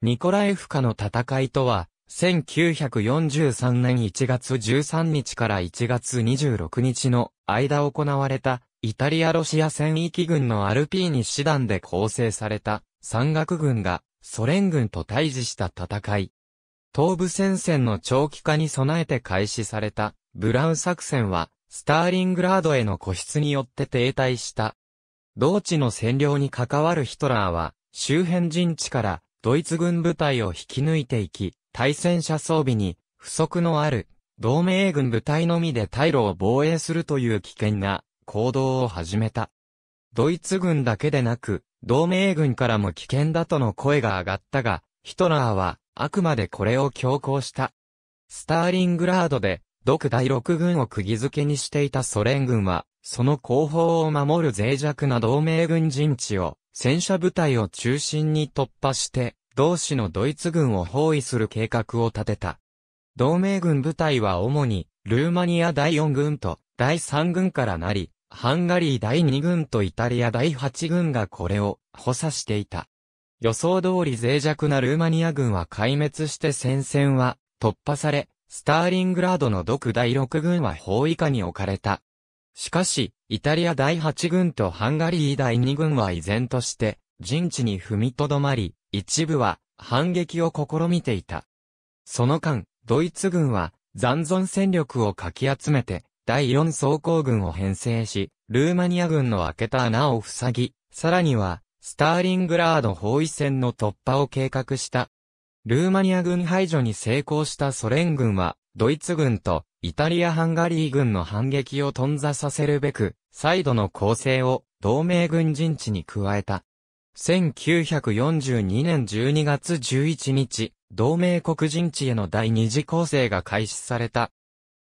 ニコラエフカの戦いとは、1943年1月13日から1月26日の間行われた、イタリアロシア戦域軍のアルピーニ師団で構成された、山岳軍がソ連軍と対峙した戦い。東部戦線の長期化に備えて開始された、ブラウン作戦は、スターリングラードへの固執によって停滞した。同地の占領に関わるヒトラーは、周辺陣地からドイツ軍部隊を引き抜いていき、対戦車装備に不足のある同盟軍部隊のみで退路を防衛するという危険な行動を始めた。ドイツ軍だけでなく、同盟軍からも危険だとの声が上がったが、ヒトラーはあくまでこれを強行した。スターリングラードで、独第六軍を釘付けにしていたソ連軍は、その後方を守る脆弱な同盟軍陣地を、戦車部隊を中心に突破して、同志のドイツ軍を包囲する計画を立てた。同盟軍部隊は主に、ルーマニア第4軍と第3軍からなり、ハンガリー第2軍とイタリア第8軍がこれを補佐していた。予想通り脆弱なルーマニア軍は壊滅して戦線は突破され、スターリングラードの独第6軍は包囲下に置かれた。しかし、イタリア第8軍とハンガリー第2軍は依然として、陣地に踏みとどまり、一部は反撃を試みていた。その間、ドイツ軍は残存戦力をかき集めて、第4装甲軍を編成し、ルーマニア軍の開けた穴を塞ぎ、さらには、スターリングラード包囲戦の突破を計画した。ルーマニア軍排除に成功したソ連軍は、ドイツ軍とイタリア・ハンガリー軍の反撃を頓挫させるべく、再度の攻勢を同盟軍陣地に加えた。1942年12月11日、同盟国陣地への第二次攻勢が開始された。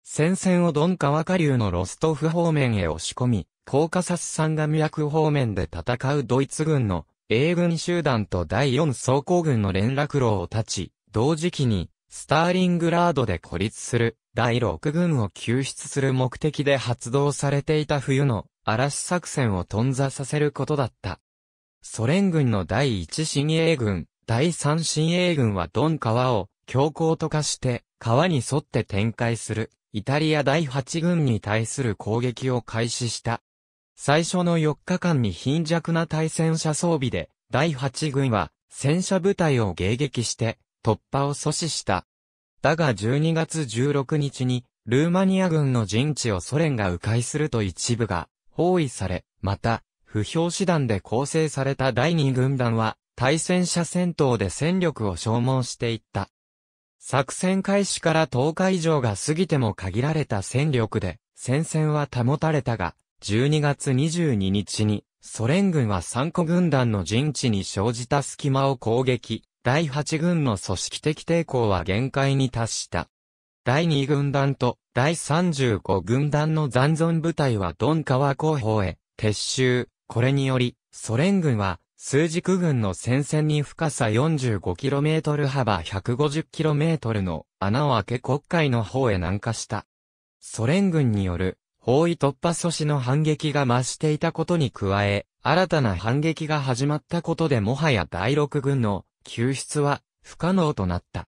戦線をドン川下流のロストフ方面へ押し込み、コーカサス山岳脈方面で戦うドイツ軍の英軍集団と第4装甲軍の連絡路を立ち、同時期にスターリングラードで孤立する第6軍を救出する目的で発動されていた冬の嵐作戦を頓挫させることだった。ソ連軍の第1新英軍、第3新英軍はドン川を強行と化して川に沿って展開するイタリア第8軍に対する攻撃を開始した。最初の4日間に貧弱な対戦車装備で、第8軍は戦車部隊を迎撃して突破を阻止した。だが12月16日に、ルーマニア軍の陣地をソ連が迂回すると一部が包囲され、また、不評師団で構成された第2軍団は、対戦車戦闘で戦力を消耗していった。作戦開始から10日以上が過ぎても限られた戦力で、戦線は保たれたが、12月22日に、ソ連軍は3個軍団の陣地に生じた隙間を攻撃。第8軍の組織的抵抗は限界に達した。第2軍団と第35軍団の残存部隊はドン川後方へ撤収。これにより、ソ連軍は数軸軍の戦線に深さ 45km 幅 150km の穴を開け国海の方へ南下した。ソ連軍による包囲突破阻止の反撃が増していたことに加え、新たな反撃が始まったことでもはや第6軍の救出は不可能となった。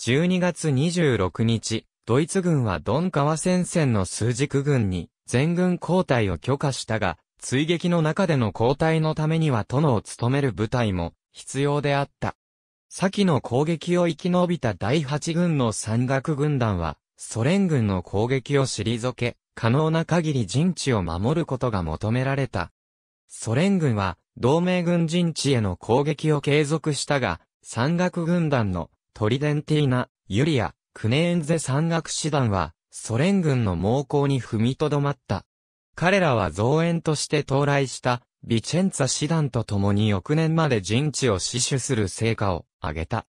12月26日、ドイツ軍はドン川戦線の数軸軍に全軍交代を許可したが、追撃の中での交代のためには殿を務める部隊も必要であった。先の攻撃を生き延びた第8軍の山岳軍団は、ソ連軍の攻撃を退け、可能な限り陣地を守ることが求められた。ソ連軍は、同盟軍陣地への攻撃を継続したが、山岳軍団のトリデンティーナ、ユリア、クネーンゼ山岳師団は、ソ連軍の猛攻に踏みとどまった。彼らは増援として到来したビチェンツァ師団と共に翌年まで陣地を死守する成果を上げた。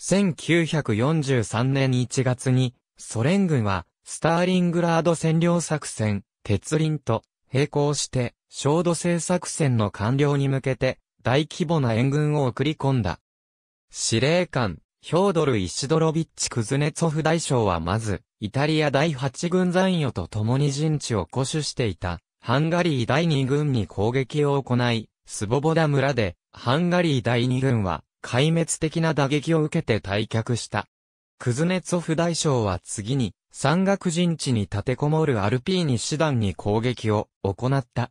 1943年1月にソ連軍はスターリングラード占領作戦、鉄林と並行して焦土製作戦の完了に向けて大規模な援軍を送り込んだ。司令官、ヒョードル・イシドロビッチ・クズネツォフ大将はまず、イタリア第8軍残余と共に陣地を固守していた、ハンガリー第2軍に攻撃を行い、スボボダ村で、ハンガリー第2軍は、壊滅的な打撃を受けて退却した。クズネツォフ大将は次に、山岳陣地に立てこもるアルピーニ師団に攻撃を行った。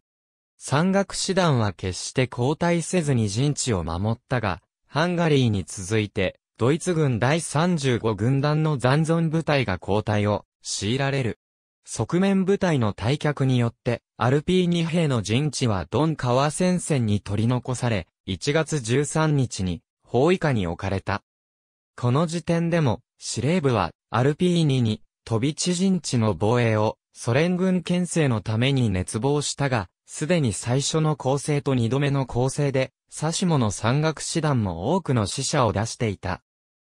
山岳師団は決して交代せずに陣地を守ったが、ハンガリーに続いて、ドイツ軍第35軍団の残存部隊が交代を強いられる。側面部隊の退却によって、アルピーニ兵の陣地はドン川戦線に取り残され、1月13日に包囲下に置かれた。この時点でも、司令部は、アルピーニに、飛び地陣地の防衛を、ソ連軍牽制のために熱望したが、すでに最初の攻勢と二度目の攻勢で、サシモの山岳師団も多くの死者を出していた。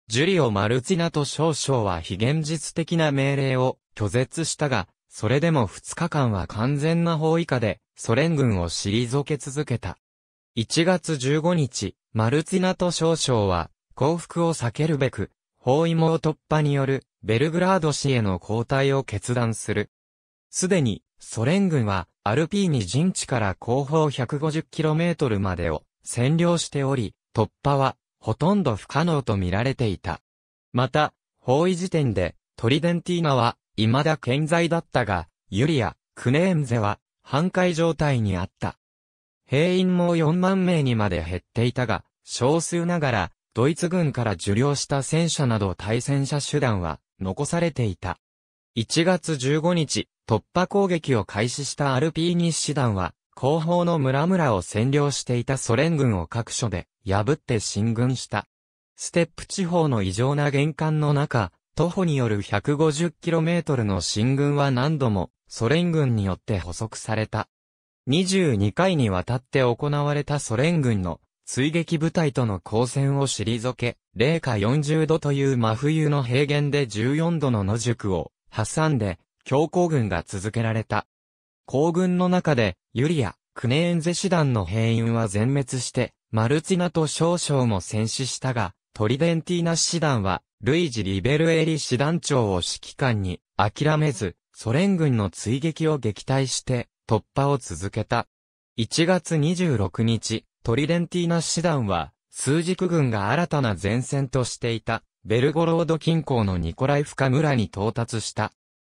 ジュリオ・マルツィナと少々は非現実的な命令を拒絶したが、それでも2日間は完全な包囲下で、ソ連軍を退け続けた。1月15日、マルツィナと少々は、降伏を避けるべく、包囲網突破による、ベルグラード市への交代を決断する。すでに、ソ連軍は、アルピーニ陣地から後方 150km までを占領しており、突破は、ほとんど不可能と見られていた。また、包囲時点で、トリデンティーナは、未だ健在だったが、ユリア、クネーンゼは、半壊状態にあった。兵員も4万名にまで減っていたが、少数ながら、ドイツ軍から受領した戦車など対戦車手段は残されていた。1月15日、突破攻撃を開始したアルピーニ師団は、後方の村々を占領していたソ連軍を各所で破って進軍した。ステップ地方の異常な玄関の中、徒歩による 150km の進軍は何度もソ連軍によって捕捉された。22回にわたって行われたソ連軍の追撃部隊との交戦を退け、零下40度という真冬の平原で14度の野宿を挟んで強行軍が続けられた。行軍の中でユリア、クネーンゼ師団の兵員は全滅して、マルツィナと少々も戦死したが、トリデンティーナ師団は、ルイジ・リベルエリ師団長を指揮官に諦めず、ソ連軍の追撃を撃退して突破を続けた。1月26日、トリデンティーナ師団は、数軸軍が新たな前線としていた、ベルゴロード近郊のニコライフカ村に到達した。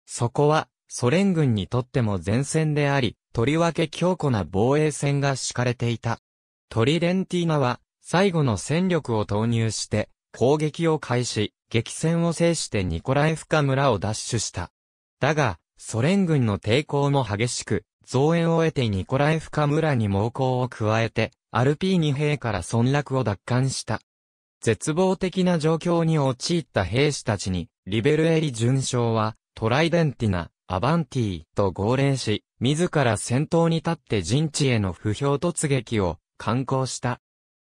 そこは、ソ連軍にとっても前線であり、とりわけ強固な防衛線が敷かれていた。トリデンティーナは、最後の戦力を投入して、攻撃を開始、激戦を制してニコラエフカ村を奪取した。だが、ソ連軍の抵抗も激しく、増援を得てニコラエフカ村に猛攻を加えて、アルピーニ兵から村落を奪還した。絶望的な状況に陥った兵士たちに、リベルエリ准将は、トライデンティナ、アバンティと号令し、自ら先頭に立って陣地への不評突撃を敢行した。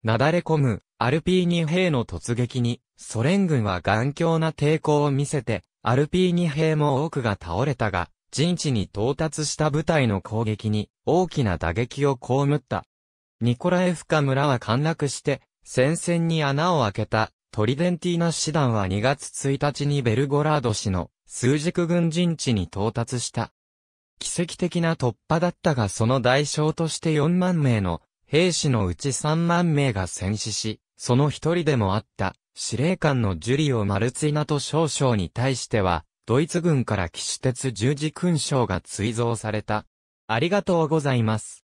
なだれ込むアルピーニ兵の突撃に、ソ連軍は頑強な抵抗を見せて、アルピーニ兵も多くが倒れたが、陣地に到達した部隊の攻撃に大きな打撃を被った。ニコラエフカ村は陥落して、戦線に穴を開けたトリデンティーナ師団は2月1日にベルゴラード市の数軸軍陣地に到達した。奇跡的な突破だったがその代償として4万名の兵士のうち3万名が戦死し、その一人でもあった司令官のジュリオ・マルツィナと少将に対しては、ドイツ軍から騎士鉄十字勲章が追贈された。ありがとうございます。